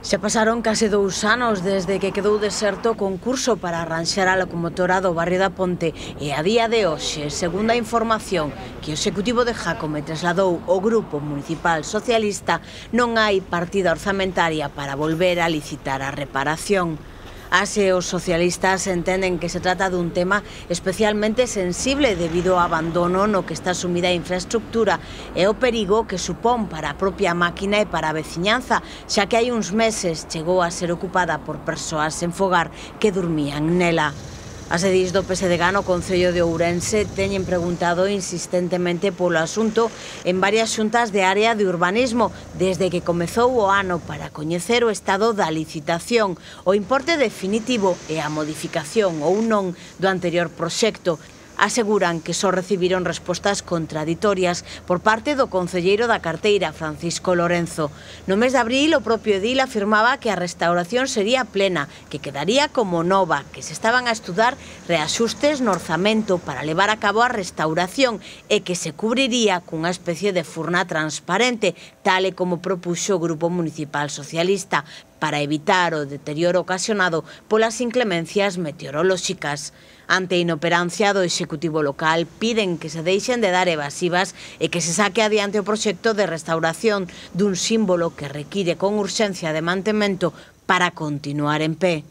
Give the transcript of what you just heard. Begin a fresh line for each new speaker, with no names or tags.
Xa pasaron case dous anos desde que quedou deserto o concurso para arranxar a locomotora do barrio da Ponte e a día de hoxe, segundo a información que o Executivo de Jacome trasladou o Grupo Municipal Socialista, non hai partida orzamentaria para volver a licitar a reparación. Así os socialistas entenden que se trata dun tema especialmente sensible debido ao abandono no que está sumida a infraestructura e o perigo que supón para a propia máquina e para a veciñanza, xa que hai uns meses chegou a ser ocupada por persoas sen fogar que dormían nela. As edis do PSDG no Concello de Ourense teñen preguntado insistentemente polo asunto en varias xuntas de área de urbanismo desde que comezou o ano para coñecer o estado da licitación, o importe definitivo e a modificación ou non do anterior proxecto aseguran que só recibiron respostas contraditorias por parte do Concelleiro da Carteira, Francisco Lorenzo. No mes de abril, o propio Edil afirmaba que a restauración sería plena, que quedaría como nova, que se estaban a estudar reaxustes no orzamento para levar a cabo a restauración e que se cubriría cunha especie de furna transparente, tal e como propuxo o Grupo Municipal Socialista, para evitar o deterioro ocasionado polas inclemencias meteorolóxicas. Ante a inoperancia do Executivo local, piden que se deixen de dar evasivas e que se saque adiante o proxecto de restauración dun símbolo que require con urxencia de mantemento para continuar en pé.